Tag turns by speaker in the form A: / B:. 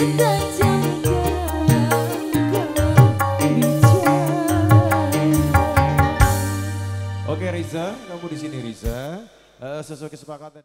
A: Oke Riza, kamu di sini Riza. Uh, sesuai kesepakatan.